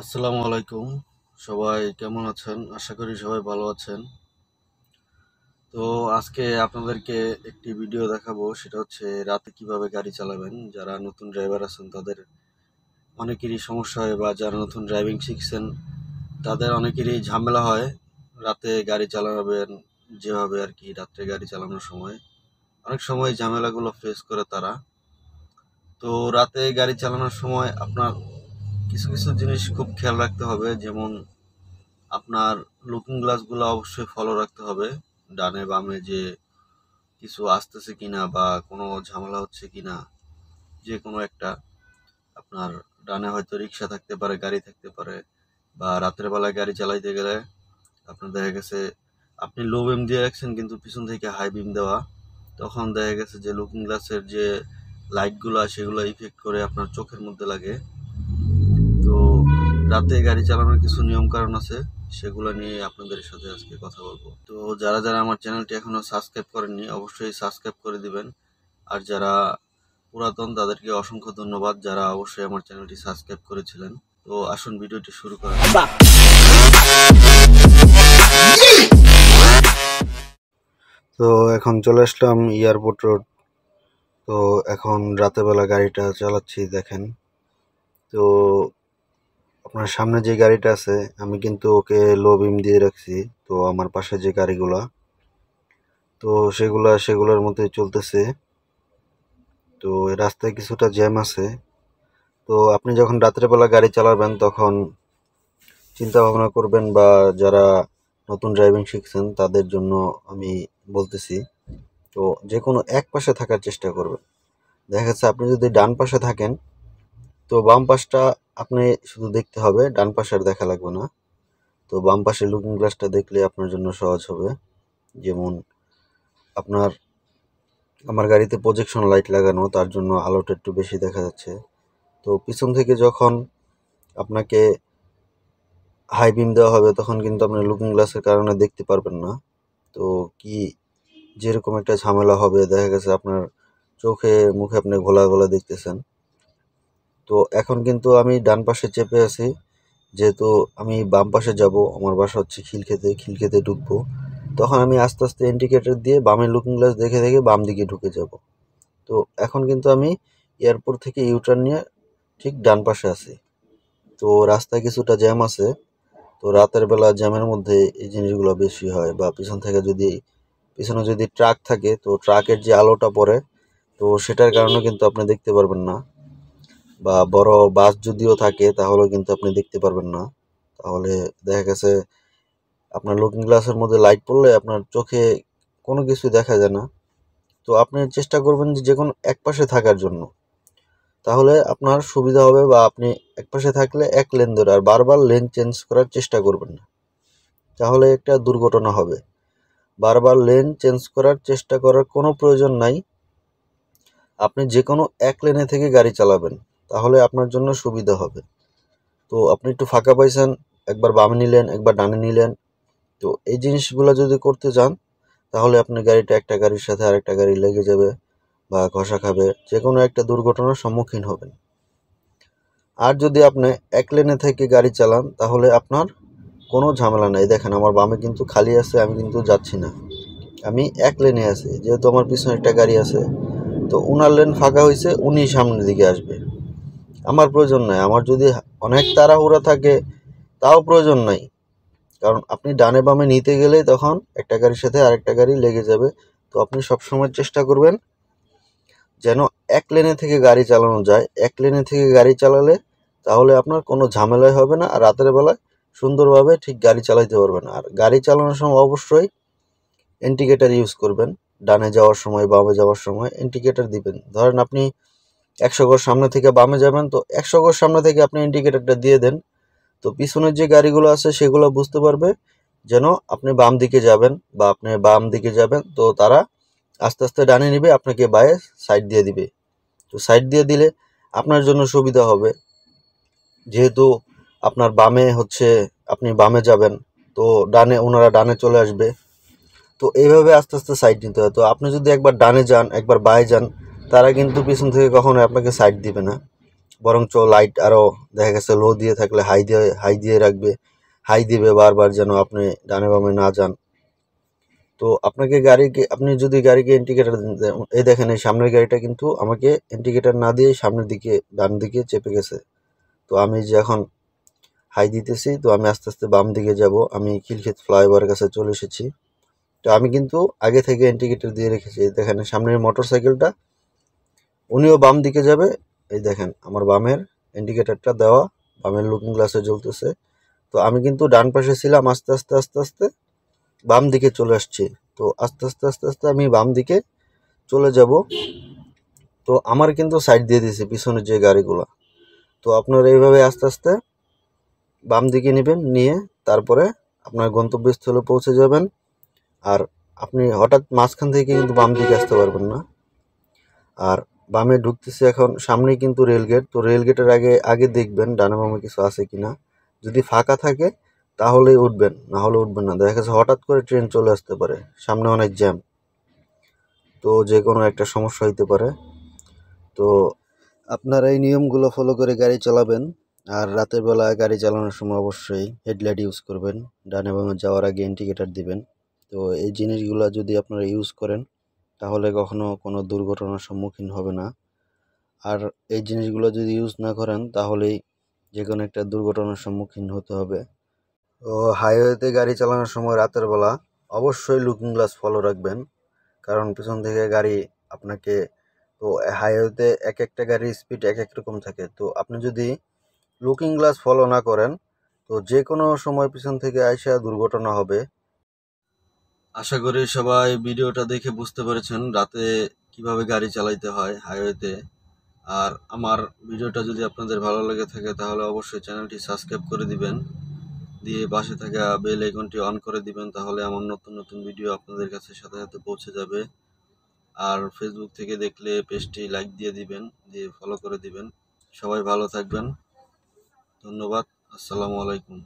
আসসালামু আলাইকুম। সবাই কেমন আছেন? আশা করি সবাই ভালো আছেন। তো আজকে আপনাদেরকে একটি ভিডিও দেখাবো। সেটা হচ্ছে রাতে কীভাবে গাড়ি চালাবেন। যারা নতুন ড্রাইভার আছেন, তাদের অনেকেরই সমস্যা হয় বা যারা নতুন ড্রাইভিং শিখছেন, তাদের অনেকেরই ঝামেলা হয় রাতে গাড়ি চালাবেন যেভাবে আর কি, রাত্রে গাড়ি চালানোর সময়। অনেক সময় ঝামেলাগুলো ফেস করে তারা। তো রাতে গাড়ি চালানোর সময় আপনার কিছু কিছু জিনিস খুব খেয়াল রাখতে হবে, যেমন আপনার লুকিং গ্লাসগুলো অবশ্যই ফলো রাখতে হবে। ডানে বামে যে কিছু আসতেছে কিনা বা কোনো ঝামেলা হচ্ছে কিনা যে কোনো একটা। আপনার ডানে হয়তো রিক্সা থাকতে পারে, গাড়ি থাকতে পারে, বা রাতের বেলায় গাড়ি চালাইতে গেলে আপনার দেখা গেছে, আপনি লো বিম দিয়ে রাখছেন কিন্তু পিছন থেকে হাই বিম দেওয়া। তখন দেখা গেছে যে লুকিং গ্লাসের যে লাইটগুলো সেগুলো ইফেক্ট করে আপনার চোখের মধ্যে লাগে। রাতে গাড়ি চালানোর কিছু নিয়ম কারণ আছে সেগুলো নিয়ে আপনাদের সাথে আজকে কথা বলব। তো যারা যারা আমার চ্যানেলটি এখনও সাবস্ক্রাইব করেননি অবশ্যই সাবস্ক্রাইব করে দিবেন। আর যারা পুরাতন তাদেরকে অসংখ্য ধন্যবাদ যারা অবশ্যই আমার চ্যানেলটি সাবস্ক্রাইব করেছিলেন। তো আসুন ভিডিওটি শুরু করা তো এখন চলে আসলাম এয়ারপোর্ট রোড। তো এখন রাতের বেলা গাড়িটা চালাচ্ছি দেখেন। তো আপনার সামনে যে গাড়িটা আছে, আমি কিন্তু ওকে লো বিম দিয়ে রাখছি, তো আমার পাশে যে গাড়িগুলা, তো সেগুলা, সেগুলোর মধ্যে চলতেছে। তো রাস্তায় কিছুটা জ্যাম আছে। তো আপনি যখন রাত্রেবেলা গাড়ি চালাবেন, তখন চিন্তা ভাবনা করবেন বা যারা নতুন ড্রাইভিং শিখছেন, তাদের জন্য আমি বলতেছি, তো যে কোনো এক পাশে থাকার চেষ্টা করবেন। দেখা যাচ্ছে আপনি যদি ডান পাশে থাকেন, তো বাম পাশটা আপনি শুধু দেখতে হবে, ডান পাশে আর দেখা লাগবে না। তো বাম পাশে লুকিং গ্লাসটা দেখলে আপনার জন্য সহজ হবে। যেমন আপনার, আমার গাড়িতে প্রজেকশন লাইট লাগানো, তার জন্য আলোটা একটু বেশি দেখা যাচ্ছে। তো পিছন থেকে যখন আপনাকে হাই বিম দেওয়া হবে, তখন কিন্তু আপনি লুকিং গ্লাসের কারণে দেখতে পারবেন না। তো কি যেরকম একটা ঝামেলা হবে, দেখা গেছে আপনার চোখে, মুখে আপনি ঘোলা ঘোলা দেখতেছেন। তো এখন কিন্তু আমি ডান পাশে চেপে আছি। যেহেতু আমি বাম পাশে যাব, আমার বাসা হচ্ছে খিলক্ষেতে খিলক্ষেতে ঢুকবো। তখন আমি আস্তে আস্তে ইন্ডিকেটর দিয়ে বামের লুকিং গ্লাস দেখে দেখে বাম দিকে ঢুকে যাব। তো এখন কিন্তু আমি এয়ারপোর্ট থেকে ইউটার্ন নিয়ে ঠিক ডান পাশে আছি। তো রাস্তায় কিছুটা জ্যাম আছে। তো রাতের বেলা জ্যামের মধ্যে এই জিনিসগুলো বেশি হয় বা পিছন থেকে যদি, পিছনে যদি ট্রাক থাকে, তো ট্রাকের যে আলোটা পড়ে, তো সেটার কারণে কিন্তু আপনি দেখতে পারবেন না। বা বড় বাস যদিও থাকে, তাহলেও কিন্তু আপনি দেখতে পারবেন না। তাহলে দেখা গেছে আপনার লুকিং গ্লাসের মধ্যে লাইট পড়লে আপনার চোখে কোনো কিছু দেখা যায় না। তো আপনি চেষ্টা করবেন যে যে কোনো এক পাশে থাকার জন্য। তাহলে আপনার সুবিধা হবে বা আপনি এক পাশে থাকলে এক লেন ধরে আর বারবার লেন চেঞ্জ করার চেষ্টা করবেন না। তাহলে একটা দুর্ঘটনা হবে। বারবার লেন চেঞ্জ করার চেষ্টা করার কোনো প্রয়োজন নাই। আপনি যে কোনো এক লেনে থেকে গাড়ি চালাবেন। তাহলে আপনার জন্য সুবিধা হবে। তো আপনি একটু ফাঁকা পাইছেন, একবার বামে নিলেন, একবার ডানে নিলেন। তো এই জিনিসগুলো যদি করতে চান, তাহলে আপনি গাড়িটা একটা গাড়ির সাথে আরেকটা গাড়ি লেগে যাবে বা ঘষা খাবে যে কোনো একটা দুর্ঘটনার সম্মুখীন হবেন। আর যদি আপনি এক লেনে থেকে গাড়ি চালান, তাহলে আপনার কোনো ঝামেলা নাই। দেখেন, আমার বামে কিন্তু খালি আছে, আমি কিন্তু যাচ্ছি না। আমি এক লেনে আছি, যেহেতু আমার পিছনে একটা গাড়ি আছে, তো উনার লেন ফাঁকা হয়েছে উনি সামনের দিকে আসবে। আমার প্রয়োজন নাই। আমার যদি অনেক তাড়াহুড়া থাকে, তাও প্রয়োজন নাই। কারণ আপনি ডানে বামে নিতে গেলেই তখন একটা গাড়ির সাথে আরেকটা গাড়ি লেগে যাবে। তো আপনি সবসময় চেষ্টা করবেন যেন এক লেনে থেকে গাড়ি চালানো যায়। এক লেনে থেকে গাড়ি চালালে তাহলে আপনার কোনো ঝামেলাই হবে না আর রাতের বেলায় সুন্দরভাবে ঠিক গাড়ি চালাইতে পারবেন। আর গাড়ি চালানোর সময় অবশ্যই ইন্ডিকেটার ইউজ করবেন। ডানে যাওয়ার সময়, বামে যাওয়ার সময় ইন্ডিকেটার দিবেন। ধরেন আপনি একশো গজ সামনে থেকে বামে যাবেন, তো একশো গজ সামনে থেকে আপনি ইন্ডিকেটারটা দিয়ে দেন। তো পিছনের যে গাড়িগুলো আছে সেগুলো বুঝতে পারবে যেন আপনি বাম দিকে যাবেন বা আপনি বাম দিকে যাবেন। তো তারা আস্তে আস্তে ডানে নিবে, আপনাকে বায়ে সাইড দিয়ে দিবে। তো সাইড দিয়ে দিলে আপনার জন্য সুবিধা হবে। যেহেতু আপনার বামে হচ্ছে আপনি বামে যাবেন, তো ডানে ওনারা ডানে চলে আসবে। তো এইভাবে আস্তে আস্তে সাইড নিতে হয়। তো আপনি যদি একবার ডানে যান, একবার বায়ে যান তারা কিন্তু পিছন থেকে কখনো আপনাকে সাইড দিবে না। বরঞ্চ লাইট আরও দেখা গেছে লো দিয়ে থাকলে হাই দিয়ে হাই দিয়ে রাখবে। হাই দিবে বারবার যেন আপনি ডানে বামে না যান। তো আপনাকে গাড়িকে, আপনি যদি গাড়িকে ইন্ডিকেটার এই দেখেন এই সামনের গাড়িটা কিন্তু আমাকে ইন্ডিকেটার না দিয়ে সামনের দিকে, ডান দিকে চেপে গেছে। তো আমি যে এখন হাই দিতেছি, তো আমি আস্তে আস্তে বাম দিকে যাব। আমি খিলক্ষেত ফ্লাইওভারের কাছে চলে এসেছি। তো আমি কিন্তু আগে থেকে ইন্ডিকেটার দিয়ে রেখেছি। দেখেন সামনের মোটর সাইকেলটা উনিও বাম দিকে যাবে। এই দেখেন, আমার বামের ইন্ডিকেটারটা দেওয়া, বামের লুকিং গ্লাসে জ্বলতেছে। তো আমি কিন্তু ডান পাশে ছিলাম, আস্তে আস্তে আস্তে আস্তে বাম দিকে চলে আসছি। তো আস্তে আস্তে আস্তে আস্তে আমি বাম দিকে চলে যাব। তো আমার কিন্তু সাইড দিয়ে দিয়েছে পিছনের যে গাড়িগুলো। তো আপনারা এইভাবে আস্তে আস্তে বাম দিকে নেবেন, নিয়ে তারপরে আপনার গন্তব্যস্থলে পৌঁছে যাবেন। আর আপনি হঠাৎ মাঝখান থেকে কিন্তু বাম দিকে আসতে পারবেন না। আর বামে ঢুকতেছে এখন, সামনেই কিন্তু রেলগেট তো রেলগেটের আগে আগে দেখবেন ডানে বামে কিছু আছে কিনা। যদি ফাঁকা থাকে তাহলে উঠবেন, না হলে উঠবেন না। দেখা যাচ্ছে হঠাৎ করে ট্রেন চলে আসতে পারে, সামনে অনেক জ্যাম তো যে কোনো একটা সমস্যা হইতে পারে। তো আপনারা এই নিয়মগুলো ফলো করে গাড়ি চালাবেন, আর রাতের বেলা গাড়ি চালানোর সময় অবশ্যই হেডলাইট ইউজ করবেন। ডানে বামে যাওয়ার আগে ইন্ডিকেটার দিবেন। তো এই জিনিসগুলো যদি আপনারা ইউজ করেন তাহলে কখনো কোনো দুর্ঘটনার সম্মুখীন হবে না। আর এই জিনিসগুলো যদি ইউজ না করেন, তাহলেই যে কোনো একটা দুর্ঘটনার সম্মুখীন হতে হবে। তো হাইওয়েতে গাড়ি চালানোর সময় রাতের বেলা অবশ্যই লুকিং গ্লাস ফলো রাখবেন। কারণ পিছন থেকে গাড়ি আপনাকে, তো হাইওয়েতে এক একটা গাড়ির স্পিড এক এক রকম থাকে। তো আপনি যদি লুকিং গ্লাস ফলো না করেন, তো যে কোনো সময় পিছন থেকে আইসা দুর্ঘটনা হবে। আশা করি সবাই ভিডিওটা দেখে বুঝতে পেরেছেন রাতে কীভাবে গাড়ি চালাইতে হয় হাইওয়েতে আর আমার ভিডিওটা যদি আপনাদের ভালো লেগে থাকে তাহলে অবশ্যই চ্যানেলটি সাবস্ক্রাইব করে দিবেন। দিয়ে পাশে থাকা বেল আইকনটি অন করে দিবেন তাহলে আমার নতুন নতুন ভিডিও আপনাদের কাছে সাথে সাথে পৌঁছে যাবে। আর ফেসবুক থেকে দেখলে পেজটি লাইক দিয়ে দিবেন, দিয়ে ফলো করে দিবেন। সবাই ভালো থাকবেন। ধন্যবাদ। আসসালামু আলাইকুম।